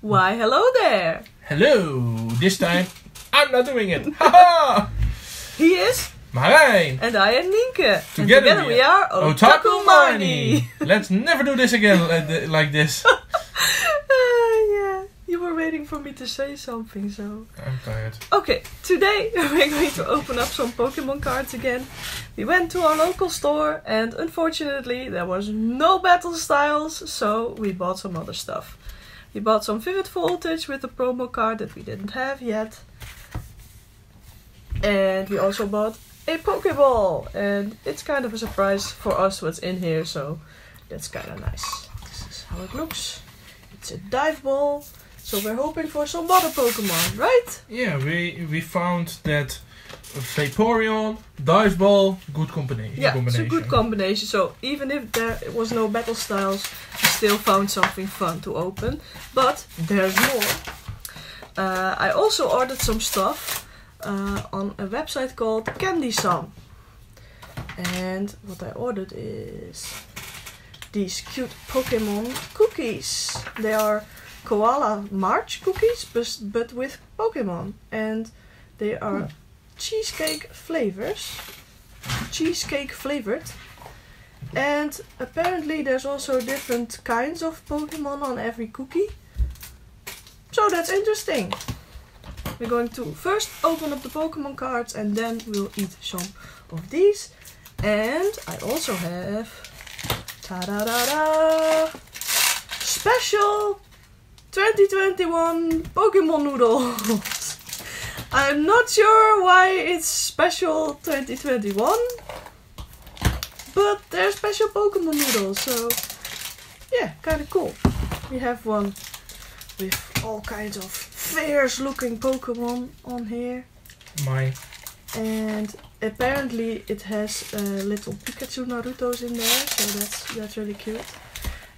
Why, hello there! Hello! This time I'm not doing it. Haha! He is, Marijn! and I am Nienke. Together together we are Otaku Marnie! Uh, Let's never do this again like thi- like this. yeah, you were waiting for me to say something, so. I'm tired. Okay, today we're going to open up some Pokemon cards again. We went to our local store, and unfortunately, there was no battle styles, so we bought some other stuff. We bought some Vivid Voltage with a promo card that we didn't have yet. And we also bought a Pokeball, and it's kind of a surprise for us what's in here, so that's kind of nice. This is how it looks. It's a dive ball, so we're hoping for some water Pokemon, right? Yeah, we we found that Vaporeon, Dive Ball, good combination. Yeah, it's a good combination. So even if there was no battle styles, we still found something fun to open. But there's more. Uh, I also ordered some stuff uh, on a website called Candy San. And what I ordered is these cute Pokemon cookies. They are koala March cookies, but, but with Pokemon. And they are cheesecake flavors. Cheesecake flavored. And apparently there's also different kinds of Pokemon on every cookie. So that's interesting. We're going to first open up the Pokemon cards and then we'll eat some of these. And I also have ta-da-da-da special 2021 Pokemon noodles. I'm not sure why it's special 2021, but they're special Pokemon noodles, so yeah, kind of cool. We have one with all kinds of fierce looking Pokemon on here. My And apparently it has uh, little Pikachu Naruto's in there, so that's that's really cute.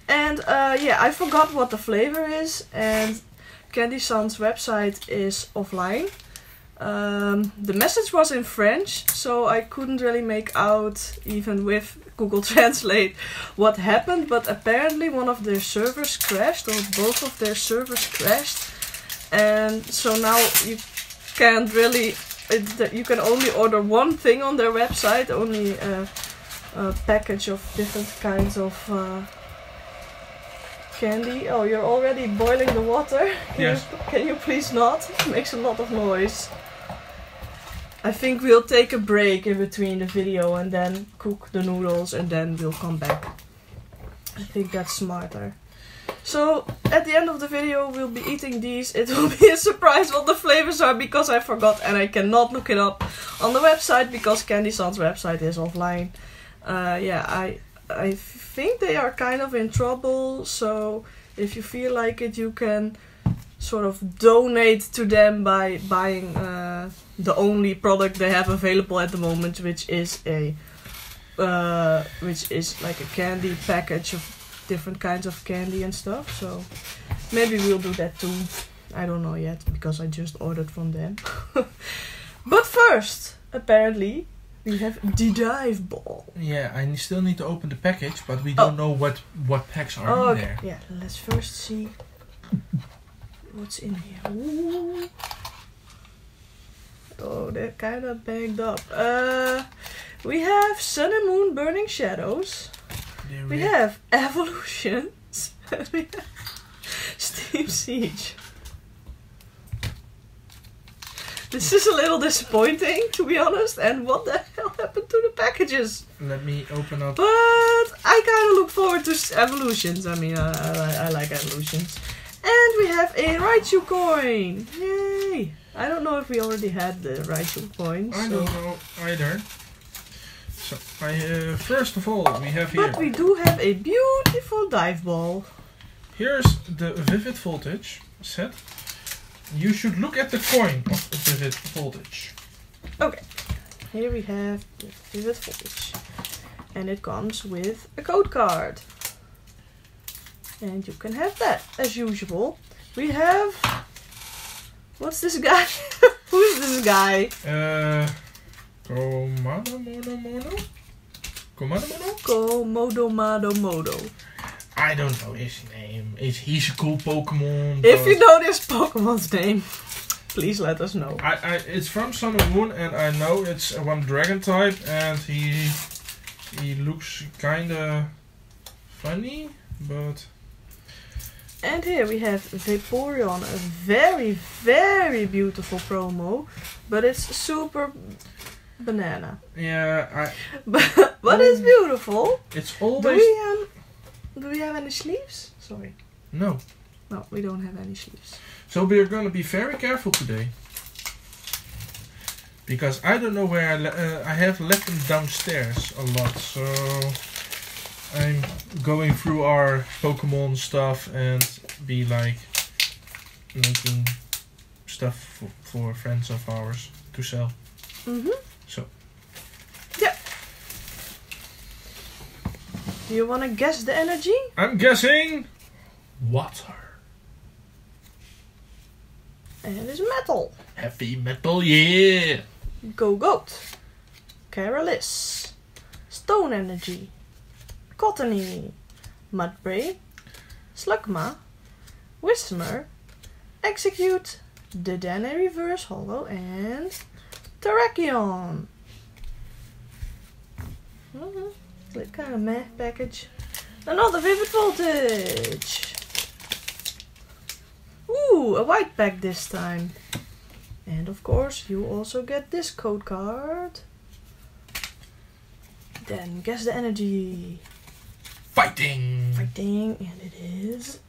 And uh, yeah, I forgot what the flavor is, and Candy San's website is offline. Um, the message was in French, so I couldn't really make out, even with Google Translate, what happened. But apparently, one of their servers crashed, or both of their servers crashed, and so now you can't really it, you can only order one thing on their website, only uh, a package of different kinds of uh, candy. Oh, you're already boiling the water. Can Yes. You, can you please not? It makes a lot of noise. I think we'll take a break in between the video and then cook the noodles and then we'll come back. I think that's smarter. So at the end of the video we'll be eating these. It will be a surprise what the flavors are because I forgot and I cannot look it up on the website because Candy San's website is offline. Uh, yeah, I I think they are kind of in trouble. So if you feel like it, you can sort of donate to them by buying uh, the only product they have available at the moment, which is a uh, which is like a candy package of different kinds of candy and stuff. So maybe we'll do that too. I don't know yet because I just ordered from them. but first, apparently, we have the dive ball. yeah, I still need to open the package, but we don't know what what packs are Oh, in okay. there. Yeah, let's first see what's in here. Ooh. Oh, they're kind of banged up. Uh, we have Sun and Moon Burning Shadows. There We have Evolutions. we have Steam Siege. This is a little disappointing, to be honest. And what the hell happened to the packages? Let me open up. But I kind of look forward to evolutions. I mean, I, I, I like evolutions. And we have a Raichu coin. Yay! I don't know if we already had the Raichu coins. I so- don't know either. So, I, uh, first of all, we have here. But we do have a beautiful dive ball. Here's the Vivid Voltage set. You should look at the coin of the Vivid Voltage. Okay. Here we have the Vivid Voltage. And it comes with a code card. And you can have that as usual. We have. What's this guy? Who is this guy? Uh, Komado Mono Mono? Komado Mono? Komodo Mado Modo. I don't know his name. Is he's a cool Pokemon? If you know this Pokemon's name, please let us know. I, I, it's from Sun and Moon, and I know it's a one dragon type, and he he looks kinda funny, but And here we have Vaporeon, a very, very beautiful promo, but it's super banana. yeah, I But, but it's beautiful. it's always... Do we, um, do we have any sleeves? Sorry. no. No, we don't have any sleeves. So we're gonna be very careful today. Because I don't know where I, le- uh, I have left them downstairs a lot, so I'm going through our Pokemon stuff and be like making stuff for, for friends of ours to sell. Mm-hmm. So Yeah. Do you want to guess the energy? I'm guessing water, And it's metal. heavy metal, yeah. Go Goat. Carolus. Stone Energy. Cottony. Mudbray. Slugma. Whismer. Exeggcute. Dedenne Reverse Holo. And Terrakion. Mhm. Like kind of meh package. Another Vivid Voltage. Ooh, a white pack this time. And of course, you also get this code card. Then guess the energy. Fighting. Fighting, and it is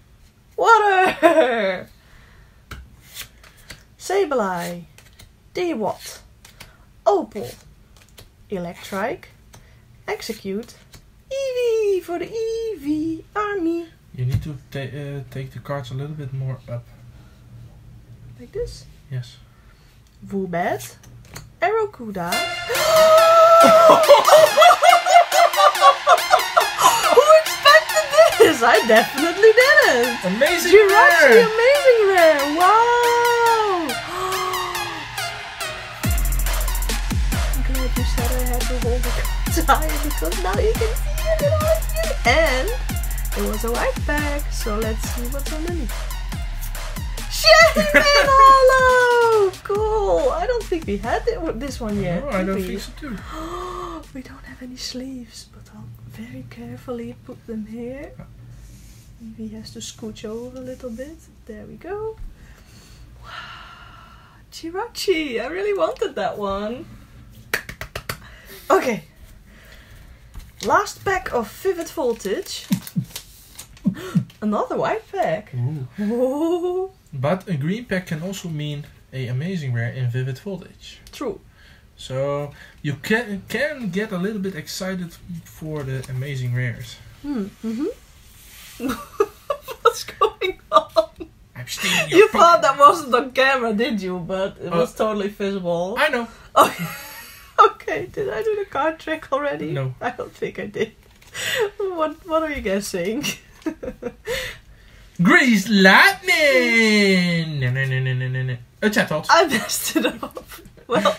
water. Sableye, Dewott, Opal, Electrike, Exeggcute, Eevee for the Eevee army. You need to ta- uh, take the cards a little bit more up. Like this. Yes. Woobat, Arrokuda. I definitely didn't. Amazing Jirachi, rare! amazing rare. Wow. I'm glad you said I had to hold the cards higher because now you can see it in all. And it was a white bag, so let's see what's underneath. Shaymin Holo! Cool. I don't think we had this one yet. No, I don't we? think so too. we don't have any sleeves, but I'll very carefully put them here. Uh, Maybe he has to scooch over a little bit. There we go. Jirachi, I really wanted that one. Okay. Last pack of Vivid Voltage. Another white pack. Oh, But a green pack can also mean a amazing rare in Vivid Voltage. true. So you can can get a little bit excited for the amazing rares. Hmm. What's going on? I'm stealing your You thought that wasn't on camera, did you? But it uh, was totally visible. I know. Okay. okay, did I do the card trick already? No. I don't think I did. What What are you guessing? Grease Lightning! No, no, no, no, no, no, no. Oh, A Chatot. I messed it up. Well,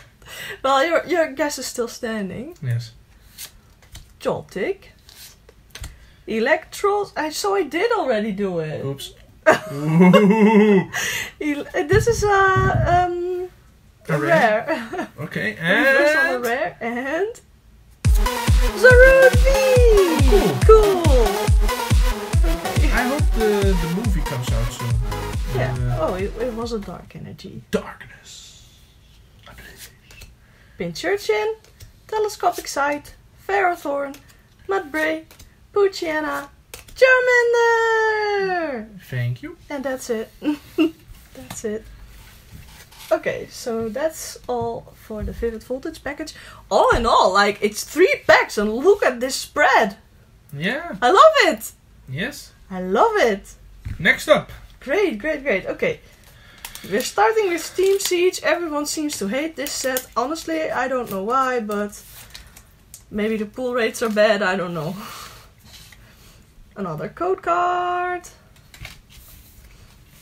well, your your guess is still standing. Yes. Joltik. Electros. I so I did already do it. Oops. Uh, this is a um A rare. rare. Okay, Reversal a and... rare and. Cool. Cool. Okay. I hope the, the movie comes out soon. Yeah. Uh, Oh, it, it was a dark energy. Darkness. I believe. Pincurchin, Telescopic Sight, Ferrothorn, Mudbray, Poochyena, Charmander! Thank you. And that's it. that's it. Okay, so that's all for the Vivid Voltage package. All in all, like, it's three packs and look at this spread. Yeah. I love it! Yes. I love it! Next up. Great, great, great. Okay. We're starting with Steam Siege. Everyone seems to hate this set. Honestly, I don't know why, but maybe the pull rates are bad. I don't know. Another code card.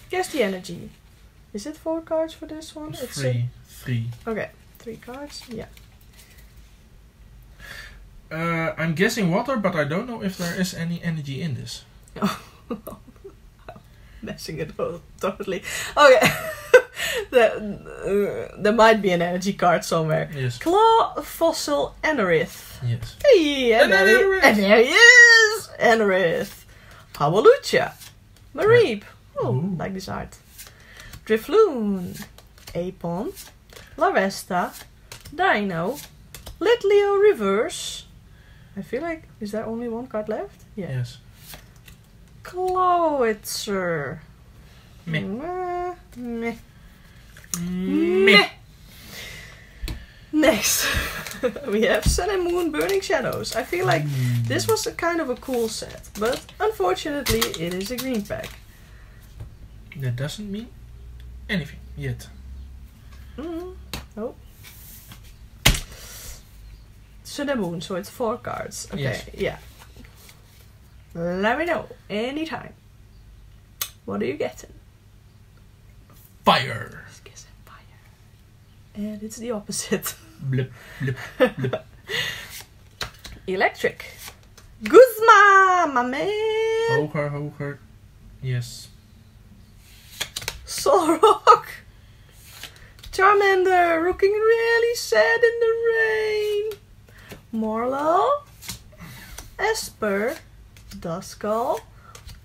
Guess the energy. Is it four cards for this one? It's three. Three. okay, three cards. Yeah. Uh, I'm guessing water, but I don't know if there is any energy in this. Oh, messing it up totally. Okay. there, uh, there might be an energy card somewhere. Yes. Claw Fossil Anorith. Yes. Hey, and, And there, there he, he is. and there he is! Anorith. Hawlucha. Mareep. Oh, Ooh. like this art. Drifloon. Apon. Larvesta. Dino. Litleo Reverse. I feel like, is there only one card left? Yeah. Yes. Clawitzer. Meh. Meh. Meh. Meh. Next, we have Sun and Moon Burning Shadows. I feel like this was a kind of a cool set, but unfortunately it is a green pack. That doesn't mean anything yet. Mm. Oh. Sun and Moon, so it's four cards. Okay, Yes. yeah. Let me know anytime. What are you getting? Fire. Kiss and fire. And it's the opposite. Blip, blip, blip. Electric. Guzma, my man. Hoger, hoger. Yes. Solrock. Charmander looking really sad in the rain. Morlo. Esper. Duskull.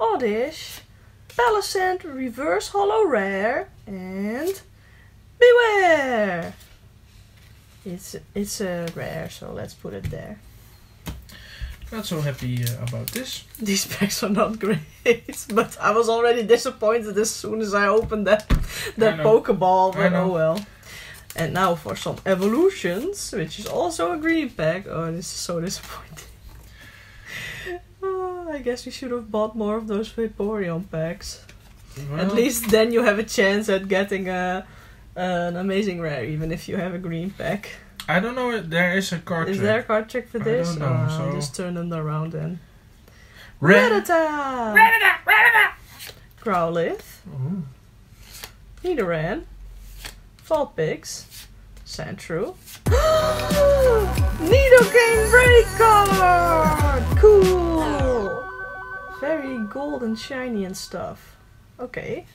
Oddish. Palossand Reverse Holo Rare. And Beware. It's it's a rare, so let's put it there. Not so happy uh, about this. These packs are not great, but I was already disappointed as soon as I opened that that. Pokeball. But oh well. And now for some evolutions, which is also a green pack. Oh, this is so disappointing. Oh, I guess we should have bought more of those Vaporeon packs. Well, At least then you have a chance at getting a an amazing rare, even if you have a green pack. I don't know. if There is a card Is trick. there a card trick for this? I this? don't know, Oh, so- Just turn them around then. Red. Rattata! Growlithe. Ooh. Nidoran, Vulpix, Sandshrew, Nidoking Break card! Cool! Very gold and shiny and stuff. Okay.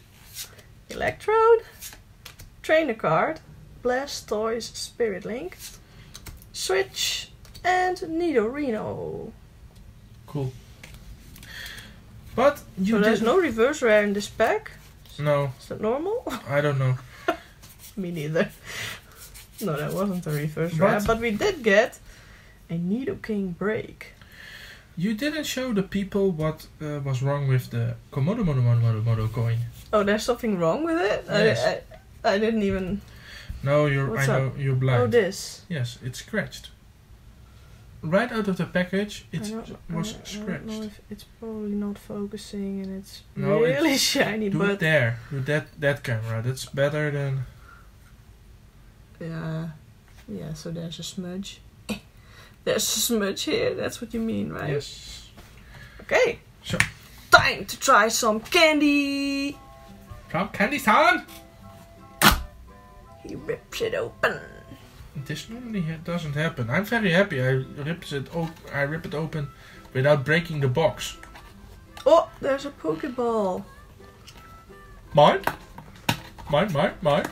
Electrode, Trainer card, Blastoise Spirit Link, Switch, and Nidorino. Cool. But you so there's no reverse rare in this pack. no. Is that normal? I don't know. Me neither. No, that wasn't a reverse But- rare, but we did get a Nidoking break. You didn't show the people what uh, was wrong with the Komodo Modo Modo Modo Modo coin. Oh, there's something wrong with it? Yes. I, I, I didn't even. No, you're. What's I know you're blind. Oh, this. Yes, it's scratched. Right out of the package, it was I, I scratched. don't know if it's probably not focusing and it's No, it's- really shiny, Do it but. there, with that that camera. That's better than. Yeah. Yeah, so there's a smudge. There's a smudge here, that's what you mean, right? Yes. Okay. So- Time to try some candy! Come, Candy San. He rips it open. This normally doesn't happen. I'm very happy. I rip it. Op- I rip it open without breaking the box. Oh, there's a Pokeball. Mine. Mine. Mine. Mine.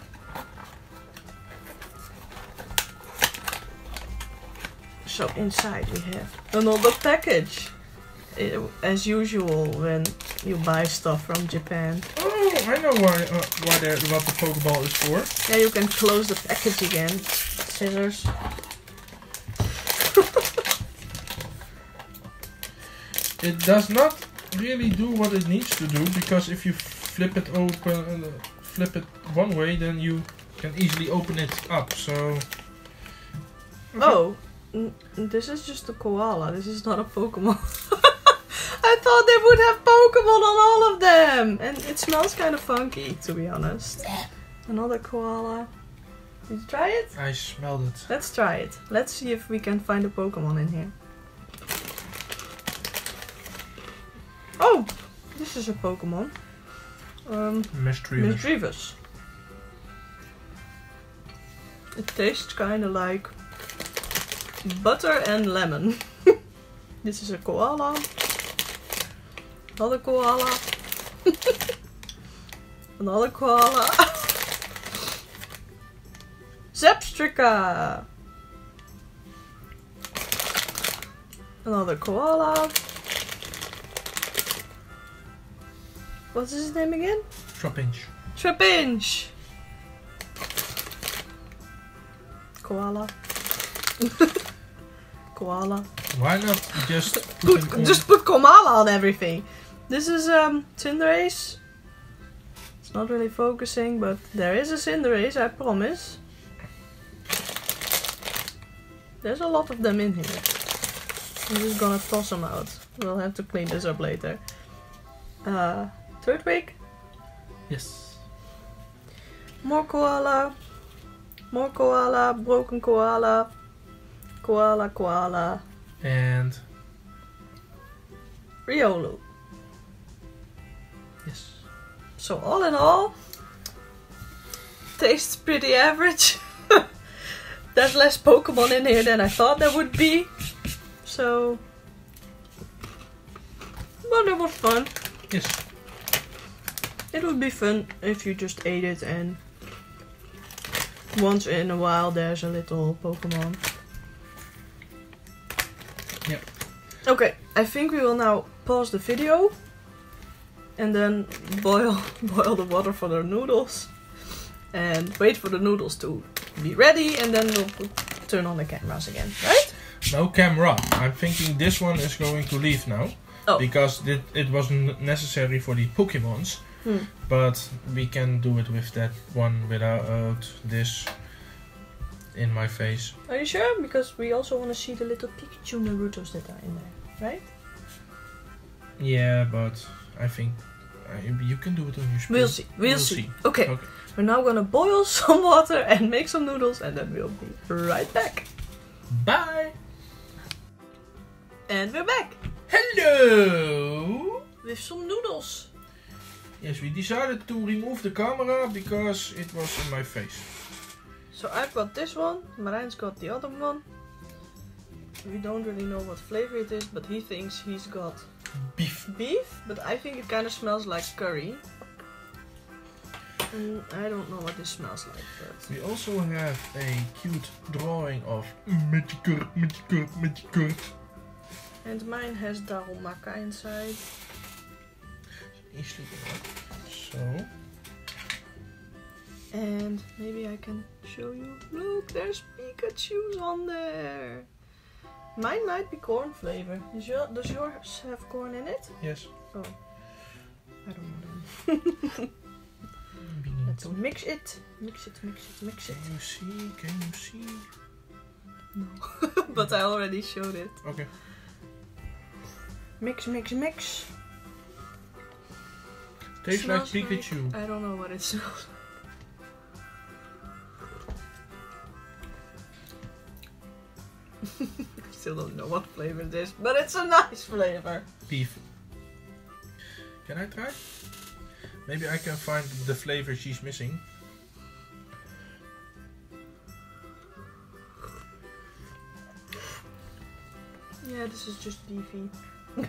So inside we have another package. As usual when you buy stuff from Japan. Oh, I know why. Uh, why the, what the Pokeball is for. Yeah, you can close the package again. Scissors. It does not really do what it needs to do because if you flip it open, uh, flip it one way, then you can easily open it up. So. Oh, n- this is just a koala. This is not a Pokemon. I thought they would have Pokemon on all of them. And it smells kind of funky, to be honest. Another koala. Did you try it? I smelled it. Let's try it. Let's see if we can find a Pokemon in here. Oh, this is a Pokemon. Um, Mystery. Misdreavus. It tastes kind of like butter and lemon. this is a koala. Another koala. Another koala. Zebstrika. Another koala. What's his name again? Trapinch. Trapinch. Koala. koala. Why not just put Put, just put Komala on everything. This is um Cinderace. It's not really focusing, but there is a Cinderace, I promise. There's a lot of them in here. I'm just gonna toss them out. We'll have to clean this up later. Uh, third week, Yes. more koala, more koala, broken koala, koala, koala, And Riolu. Yes. So all in all, tastes pretty average. There's less Pokemon in here than I thought there would be. So, but it was fun. Yes. It would be fun if you just ate it and once in a while there's a little Pokemon. Yep. Okay, I think we will now pause the video and then boil boil the water for the noodles and wait for the noodles to be ready and then we'll put, turn on the cameras again, right? No camera. I'm thinking this one is going to leave now. Oh. Because it, it wasn't necessary for the Pokemons. Hmm. But we can do it with that one without this in my face. Are you sure? Because we also want to see the little Pikachu Narutos that are in there, right? Yeah, but I think you can do it on your spoon. We'll see. We'll, We'll see. see. Okay. Okay. We're now gonna boil some water and make some noodles and then we'll be right back. Bye. And we're back Hello. with some noodles. Yes, we decided to remove the camera because it was in my face. So I've got this one, Marijn's got the other one. We don't really know what flavor it is, but he thinks he's got Beef. beef, but I think it kind of smells like curry. And I don't know what this smells like, but We also have a cute drawing of Magikarp, Magikarp, Magikarp. and mine has Darumaka inside. So, And maybe I can show you. Look, there's Pikachu's on there. Mine might be corn flavor. Does, your, does yours have corn in it? yes. Oh. I don't know. Let's mix it. Mix it, mix it, mix it. Can you see? Can you see? No. but I already showed it. Okay. Mix, mix, mix. Tastes like Pikachu. I don't know what it smells like. I still don't know what flavor it is, but it's a nice flavor. Beef. Can I try? Maybe I can find the flavor she's missing. Yeah, this is just beefy.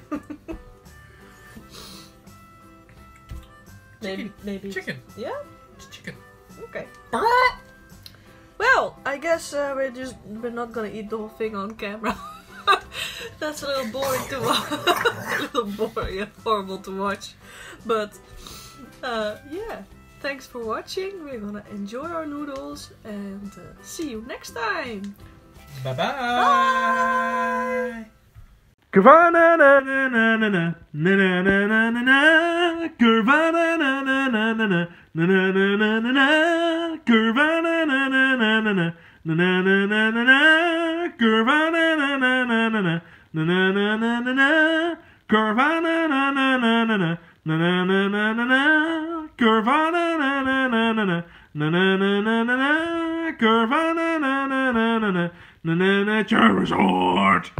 maybe, maybe. Chicken. Yeah. It's chicken. Okay. Well, I guess uh, we're just we're not gonna eat the whole thing on camera. That's a little boring to watch. a little boring and horrible to watch. But uh, yeah, thanks for watching. We're gonna enjoy our noodles and uh, see you next time. Bye bye. Kurvana na na na na na na na na na na na Kurvana na na na na na na na na na na na Kurvana na na na na na na na na na na na Kurvana na na na na na na na na na na na Kurvana na na na na na na na na na na na Kurvana na na na na na na na na na na na Kurvana na na na na na na na na Charizard